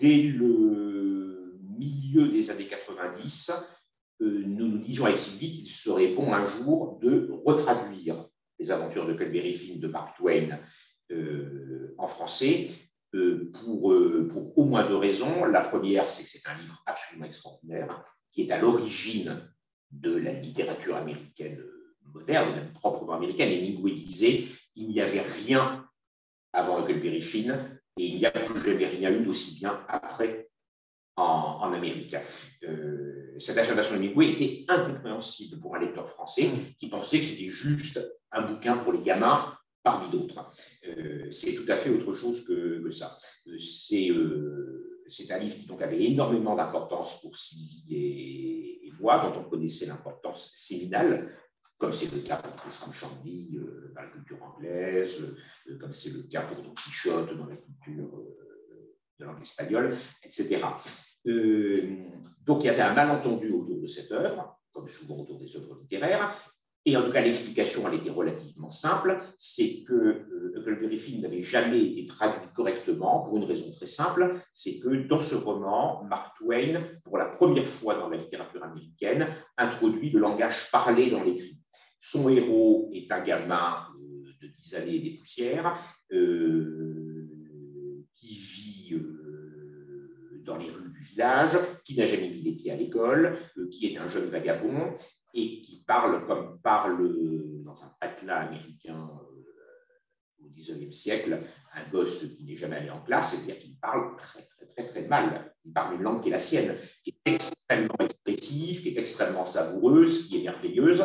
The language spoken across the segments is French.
dès le milieu des années 90, nous nous disions avec Sylvie qu'il serait bon un jour de retraduire les aventures de Culberry Finn de Mark Twain en français pour, pour au moins deux raisons. La première, c'est que c'est un livre absolument extraordinaire qui est à l'origine de la littérature américaine moderne, même proprement américaine. Et Hemingway disait il n'y avait rien avant Huckleberry Finn et il n'y a plus jamais rien eu d'aussi bien après en, Amérique. Euh, cette affirmation de Hemingway était incompréhensible pour un lecteur français qui pensait que c'était juste un bouquin pour les gamins parmi d'autres. Euh, c'est tout à fait autre chose que, ça. Euh, c'est c'est un livre qui donc avait énormément d'importance pour Sylvie et, moi, dont on connaissait l'importance séminale, comme c'est le cas pour Tristram Shandy euh, dans la culture anglaise, euh, comme c'est le cas pour Don Quichotte dans la culture euh, de langue espagnole, etc. donc il y avait un malentendu autour de cette œuvre, comme souvent autour des œuvres littéraires, et en tout cas, l'explication, elle était relativement simple, c'est que euh, Huckleberry Finn n'avait jamais été traduit correctement pour une raison très simple, c'est que dans ce roman, Mark Twain, pour la première fois dans la littérature américaine, introduit le langage parlé dans l'écrit. Son héros est un gamin euh, de 10 années et des poussières, euh, qui vit dans les rues du village, qui n'a jamais mis les pieds à l'école, qui est un jeune vagabond et qui parle comme parle dans un patelin américain euh, au XIXe siècle, un gosse qui n'est jamais allé en classe, c'est-à-dire qu'il parle très, très, très, très mal. Il parle une langue qui est la sienne, qui est extrêmement expressive, qui est extrêmement savoureuse, qui est merveilleuse,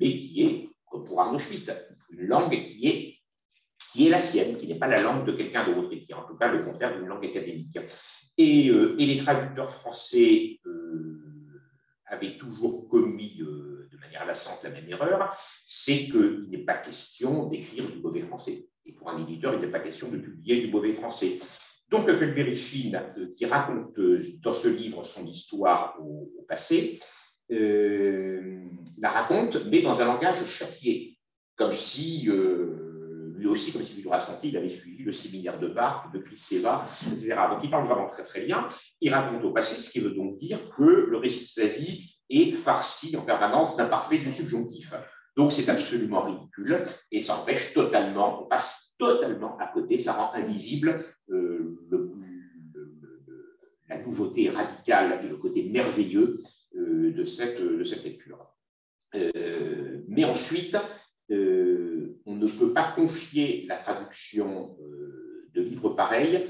mais qui est, comme pour Arnaud Schmitt, une langue qui est, qui est la sienne, qui n'est pas la langue de quelqu'un d'autre, et qui est en tout cas le contraire d'une langue académique. Et, euh, les traducteurs français euh, avait toujours commis euh, de manière lassante la même erreur, c'est qu'il n'est pas question d'écrire du mauvais français. Et pour un éditeur, il n'est pas question de publier du mauvais français. Donc, Huckleberry Finn, qui raconte dans ce livre son histoire au, passé, la raconte, mais dans un langage châtié, comme si lui aussi, comme si lui senti, il avait suivi le séminaire de Barthes, de Kristeva, etc. Donc il parle vraiment très très bien. Il raconte au passé, ce qui veut donc dire que le récit de sa vie est farci en permanence d'imparfait du subjonctif. Donc c'est absolument ridicule et ça empêche totalement, on passe totalement à côté, ça rend invisible euh, la nouveauté radicale et le côté merveilleux euh, de, cette, de cette lecture. Euh, mais ensuite, on ne peut pas confier la traduction euh, de livres pareils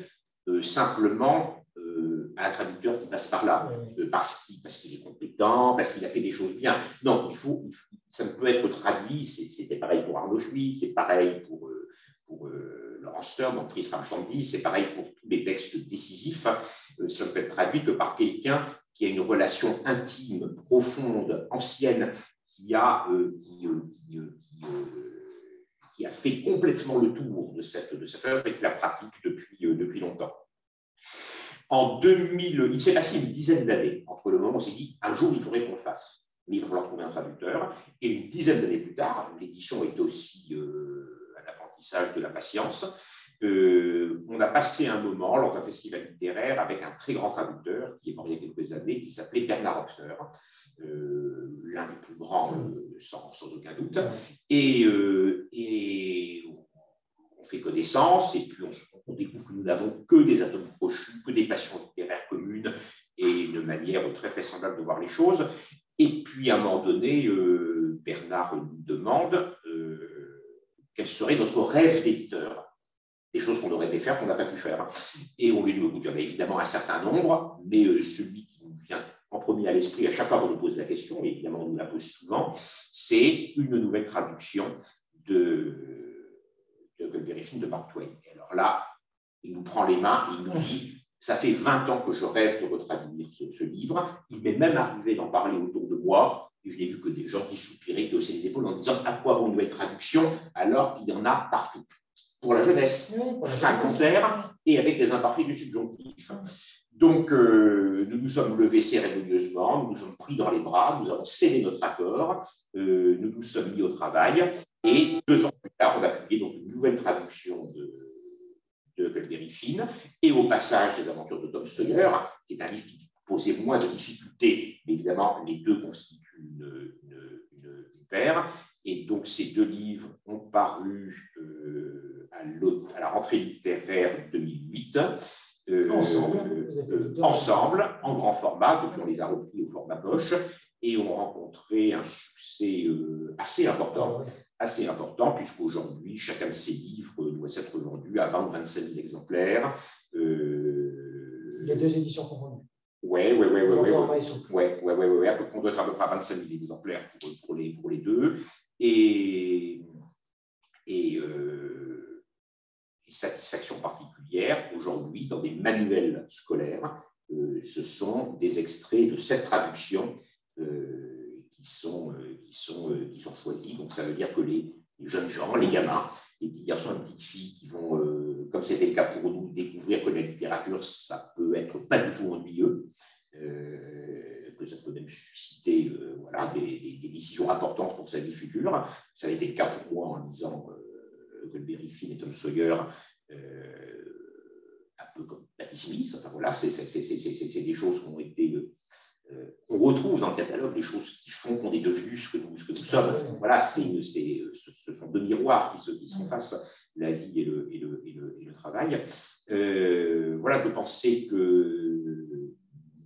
euh, simplement euh, à un traducteur qui passe par là, parce qu'il est compétent, parce qu'il a fait des choses bien. Non, il faut, ça ne peut être traduit, c'était pareil pour Arnaud Schmitt, c'est pareil pour, pour Laurent Stern dans Tristram Shandy, c'est pareil pour tous les textes décisifs. ça ne peut être traduit que par quelqu'un qui a une relation intime, profonde, ancienne, qui a, qui, qui a fait complètement le tour de cette, œuvre et qui la pratique depuis, euh, depuis longtemps. En 2000, il s'est passé une dizaine d'années entre le moment où on s'est dit un jour il faudrait qu'on le fasse, mais il va falloir trouver un traducteur. Et une dizaine d'années plus tard, l'édition est aussi euh, un apprentissage de la patience. Euh, on a passé un moment lors d'un festival littéraire avec un très grand traducteur qui est mort il y a quelques années, qui s'appelait Bernard Hoffer, euh, l'un des plus grands, euh, sans, aucun doute. Et, euh, et, on fait connaissance, et puis on, découvre que nous n'avons que des atomes crochus, que des passions littéraires communes, et une manière très très semblable de voir les choses. Et puis à un moment donné, Bernard nous demande quel serait notre rêve d'éditeur des choses qu'on aurait aimé faire, qu'on n'a pas pu faire. Et on lui dit, il y en a évidemment un certain nombre, mais celui qui nous vient en premier à l'esprit à chaque fois qu'on nous pose la question, et évidemment on nous la pose souvent, c'est une nouvelle traduction de, de de Mark Twain. Et alors là, il nous prend les mains et il nous dit Ça fait 20 ans que je rêve de retraduire ce, livre. Il m'est même arrivé d'en parler autour de moi, et je n'ai vu que des gens qui soupiraient, qui haussaient les épaules en disant À quoi vont une nouvelle traduction alors qu'il y en a partout Pour la jeunesse, fragmentaire et avec des imparfaits du subjonctif. Donc, euh, nous nous sommes levés cérémonieusement, nous nous sommes pris dans les bras, nous avons scellé notre accord, euh, nous nous sommes mis au travail, et deux ans plus tard, on a publié donc une nouvelle traduction de, de Finn et au passage des aventures de Tom Sawyer, qui est un livre qui posait moins de difficultés, mais évidemment, les deux constituent une, paire. Et donc, ces deux livres ont paru euh, à, la rentrée littéraire 2008. Euh, ensemble, euh, ensemble, en grand format, donc on les a repris au format poche, et ont rencontré un succès assez important, assez important, puisqu'aujourd'hui, chacun de ces livres doit s'être vendu à 20 ou 25 000 exemplaires. Les deux éditions confondues. Oui, oui, oui. Oui, ouais, ouais, ouais, ouais, On doit être à peu près à 25 000 exemplaires pour, pour, les, pour les deux. Et, et, euh, satisfaction particulière, aujourd'hui, dans des manuels scolaires, euh, ce sont des extraits de cette traduction euh, qui, sont, qui, sont, qui sont choisis. Donc, ça veut dire que les, jeunes gens, les gamins, les petits garçons et les petites filles qui vont, euh, comme c'était le cas pour nous, découvrir que la littérature, ça peut être pas du tout ennuyeux, euh, que ça peut même susciter euh, voilà, des, décisions importantes pour sa vie future. Ça a été le cas pour moi en lisant Huckleberry Finn et Tom Sawyer, un peu comme Patty Smith. Enfin, voilà, c'est des choses qui ont été euh, on retrouve dans le catalogue les choses qui font qu'on est devenu ce que nous, ce que nous sommes. Voilà, c'est, ce sont deux miroirs qui se, qui se face, la vie et le, et le, et le, travail. Euh, voilà, de penser que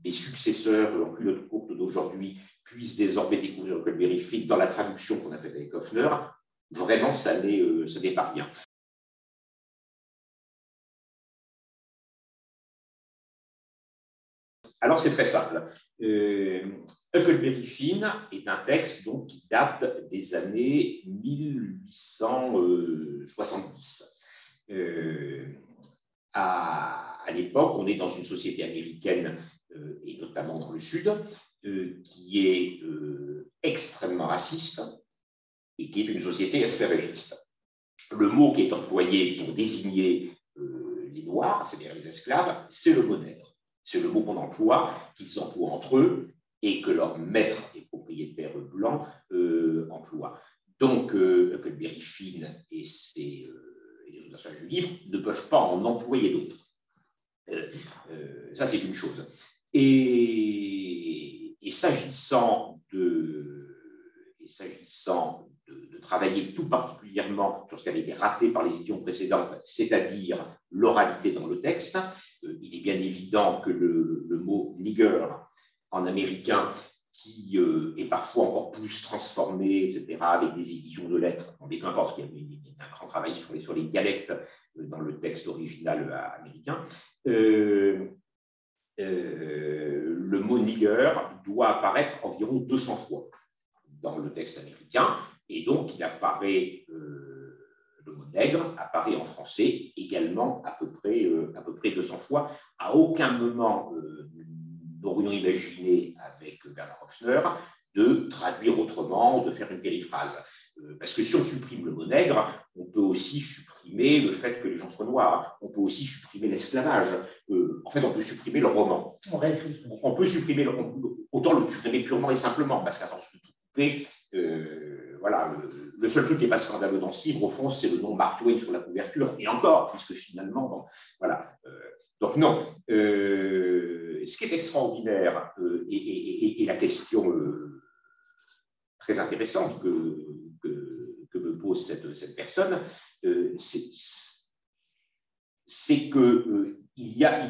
les successeurs en culotte courte d'aujourd'hui puissent désormais découvrir le Colberry dans la traduction qu'on a faite avec Hoffner, vraiment, ça n'est, pas rien. Alors, c'est très simple. Euh, Huckleberry Finn est un texte qui date des années 1870. Euh, à, l'époque, on est dans une société américaine, euh, et notamment dans le Sud, euh, qui est extrêmement raciste et qui est une société esclavagiste. Le mot qui est employé pour désigner les Noirs, c'est-à-dire les esclaves, c'est le bonheur. C'est le mot qu'on emploie, qu'ils emploient entre eux et que leur maître et propriétaire blanc euh, emploient. Donc, euh, Huckleberry Finn et, ses, euh, les autres personnages du livre ne peuvent pas en employer d'autres. Euh, ça, c'est une chose. Et, et s'agissant de, travailler tout particulièrement sur ce qui avait été raté par les éditions précédentes, c'est-à-dire l'oralité dans le texte, euh, il est bien évident que le, mot nigger en américain, qui euh, est parfois encore plus transformé, etc., avec des éditions de lettres, mais peu importe, il y a un grand travail sur les, sur les dialectes euh, dans le texte original américain. le mot nigger doit apparaître environ 200 fois dans le texte américain, et donc il apparaît le mot nègre apparaît en français également à peu près, euh, à peu près 200 fois. À aucun moment euh, n'aurions imaginé avec Bernard Hoffner de traduire autrement, de faire une périphrase. Euh, parce que si on supprime le mot nègre, on peut aussi supprimer le fait que les gens soient noirs. On peut aussi supprimer l'esclavage. en fait, on peut supprimer le roman. On, peut supprimer, le, autant le supprimer purement et simplement, parce qu'à force de tout couper, le, seul truc qui n'est pas scandaleux dans ce livre, au fond, c'est le nom Mark Twain sur la couverture, et encore, puisque finalement, voilà. Euh, donc non, euh, ce qui est extraordinaire, euh, et, la question très intéressante que, me pose cette, personne, c'est qu'il il y a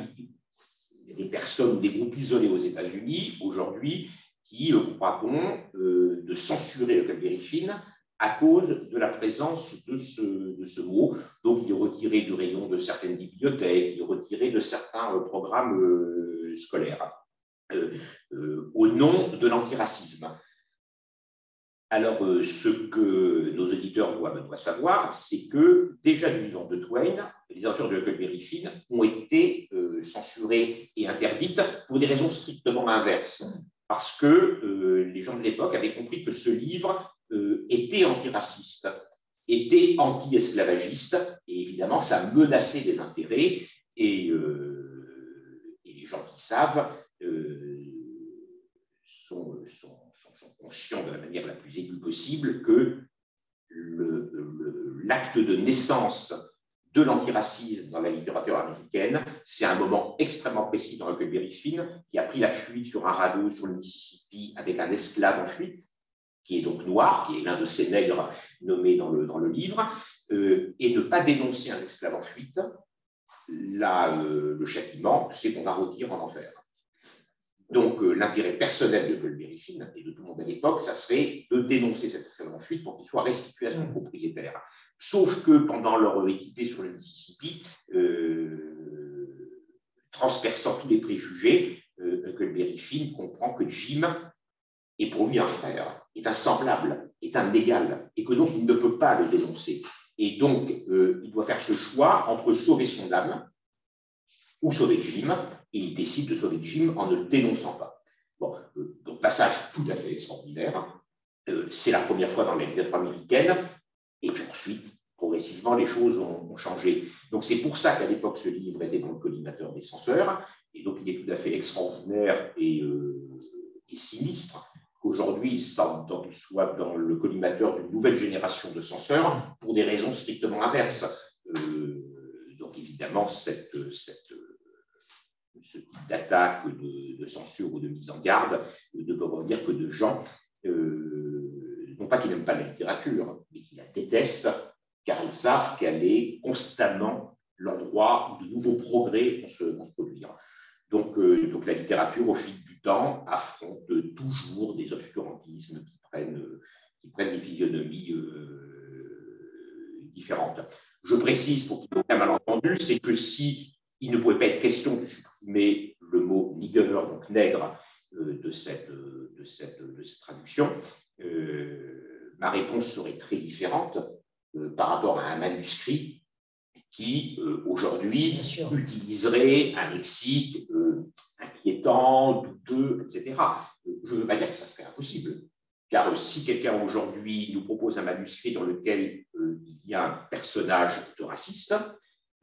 des personnes, des groupes isolés aux États-Unis aujourd'hui qui croit bon euh, de censurer le Calvérifine à cause de la présence de ce, mot. Donc, il est retiré du rayon de certaines bibliothèques, il est retiré de certains euh, programmes euh, scolaires, au nom de l'antiracisme. Alors, ce que nos auditeurs doivent, doivent savoir, c'est que déjà du vivant de Twain, les auteurs de Huckleberry Finn ont été censurés et interdites pour des raisons strictement inverses parce que euh, les gens de l'époque avaient compris que ce livre euh, était antiraciste, était anti-esclavagiste, et évidemment, ça menaçait des intérêts, et, euh, les gens qui savent sont, conscients de la manière la plus aiguë possible que l'acte de naissance de l'antiracisme dans la littérature américaine. C'est un moment extrêmement précis dans Huckleberry Finn, qui a pris la fuite sur un radeau sur le Mississippi avec un esclave en fuite, qui est donc noir, qui est l'un de ces nègres nommés dans le, livre, euh, et ne pas dénoncer un esclave en fuite, là, euh, le châtiment, c'est qu'on va retirer en enfer. Donc, euh, l'intérêt personnel de Huckleberry Finn et de tout le monde à l'époque, ça serait de dénoncer cet en fuite pour qu'il soit restitué à son mmh. propriétaire. Sauf que pendant leur équipée sur le Mississippi, transperçant tous les préjugés, Huckleberry Finn comprend que Jim est pour lui un frère, est un semblable, est un égal, et que donc il ne peut pas le dénoncer. Et donc, euh, il doit faire ce choix entre sauver son âme ou sauver Jim, et il décide de sauver Jim en ne le dénonçant pas. Bon, euh, donc passage tout à fait extraordinaire. Euh, c'est la première fois dans la littérature américaine, et puis ensuite, progressivement, les choses ont, changé. Donc c'est pour ça qu'à l'époque, ce livre était dans le collimateur des censeurs, et donc il est tout à fait extraordinaire et, et sinistre qu'aujourd'hui, il soit dans le collimateur d'une nouvelle génération de censeurs pour des raisons strictement inverses. Euh, donc évidemment, cette, ce type d'attaque, de, censure ou de mise en garde ne peut revenir que de gens, euh, non pas qui n'aiment pas la littérature, mais qui la détestent, car ils savent qu'elle est constamment l'endroit où de nouveaux progrès vont se, vont se produire. Donc, euh, donc la littérature, au fil du temps, affronte toujours des obscurantismes qui prennent, qui prennent des physionomies euh, différentes. Je précise, pour qu'il n'y ait aucun malentendu, c'est que si il ne pouvait pas être question de supprimer le mot nigger, donc nègre, euh, de, cette, de, cette, de cette traduction, ma réponse serait très différente par rapport à un manuscrit qui, aujourd'hui, utiliserait un lexique inquiétant, douteux, etc. Je ne veux pas dire que ça serait impossible, car si quelqu'un aujourd'hui nous propose un manuscrit dans lequel euh, il y a un personnage de raciste,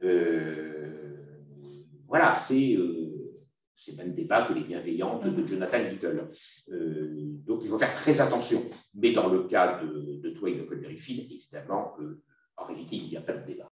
euh, voilà, c'est euh, c'est le même débat que les bienveillantes de Jonathan Little. donc il faut faire très attention. Mais dans le cas de, de Twain de Colberry Finn, évidemment, en réalité, il n'y a pas de débat.